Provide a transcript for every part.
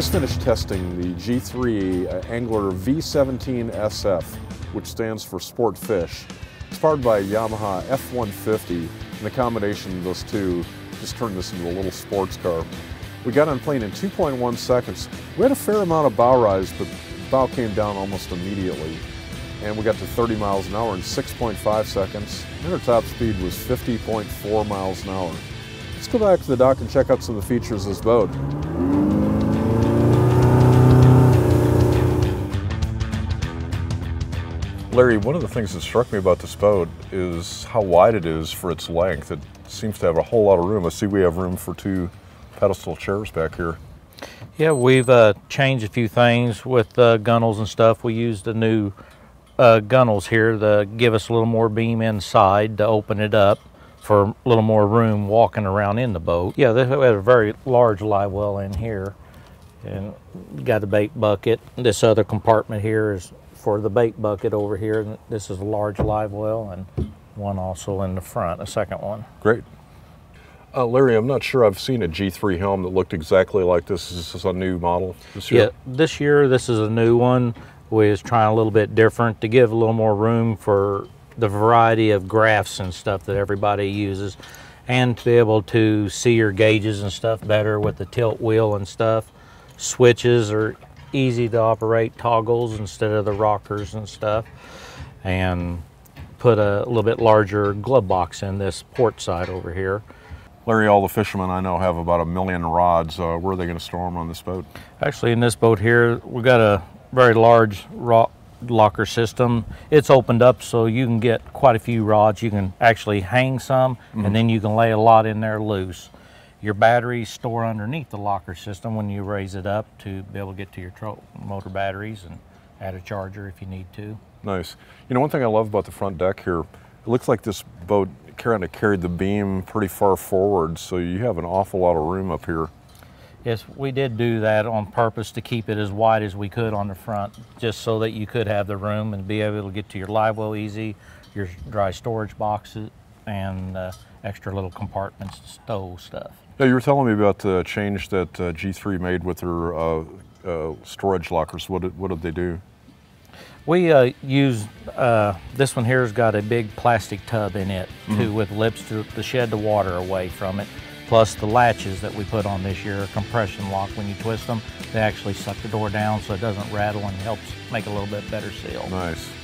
just finished testing the G3 uh, Angler V17 SF, which stands for Sport Fish. It's powered by a Yamaha F-150, and the combination of those two just turned this into a little sports car. We got on plane in 2.1 seconds. We had a fair amount of bow rise, but bow came down almost immediately. And we got to 30 miles an hour in 6.5 seconds, and our top speed was 50.4 miles an hour. Let's go back to the dock and check out some of the features of this boat. Larry, one of the things that struck me about this boat is how wide it is for its length. It seems to have a whole lot of room. I see we have room for two pedestal chairs back here. Yeah, we've uh, changed a few things with uh, gunnels and stuff. We used the new uh, gunnels here to give us a little more beam inside to open it up for a little more room walking around in the boat. Yeah, they have a very large live well in here and got a bait bucket. This other compartment here is for the bait bucket over here. This is a large live well and one also in the front, a second one. Great. Uh, Larry, I'm not sure I've seen a G3 helm that looked exactly like this. Is this a new model this year? Yeah, this year this is a new one. We was trying a little bit different to give a little more room for the variety of graphs and stuff that everybody uses and to be able to see your gauges and stuff better with the tilt wheel and stuff. Switches are easy to operate toggles instead of the rockers and stuff. And put a little bit larger glove box in this port side over here. Larry, all the fishermen I know have about a million rods. Uh, where are they going to store them on this boat? Actually, in this boat here, we've got a very large rod locker system. It's opened up so you can get quite a few rods. You can actually hang some, mm -hmm. and then you can lay a lot in there loose. Your batteries store underneath the locker system when you raise it up to be able to get to your motor batteries and add a charger if you need to. Nice. You know, one thing I love about the front deck here, it looks like this boat kind of carried the beam pretty far forward, so you have an awful lot of room up here. Yes, we did do that on purpose to keep it as wide as we could on the front, just so that you could have the room and be able to get to your live well easy, your dry storage boxes, and uh, extra little compartments to stow stuff. Yeah, you were telling me about the change that uh, G3 made with their uh, uh, storage lockers. What did, what did they do? We uh, use, uh, this one here has got a big plastic tub in it mm -hmm. too with lips to, to, shed the water away from it. Plus the latches that we put on this year, compression lock, when you twist them, they actually suck the door down so it doesn't rattle and helps make a little bit better seal. Nice.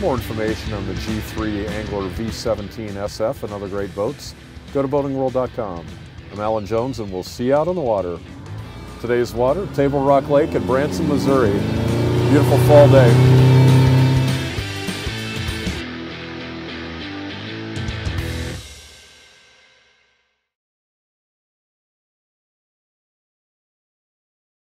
More information on the G3 Angler V17 SF and other great boats, go to boatingworld.com. I'm Alan Jones and we'll see you out on the water. Today's water, Table Rock Lake at Branson, Missouri. Beautiful fall day.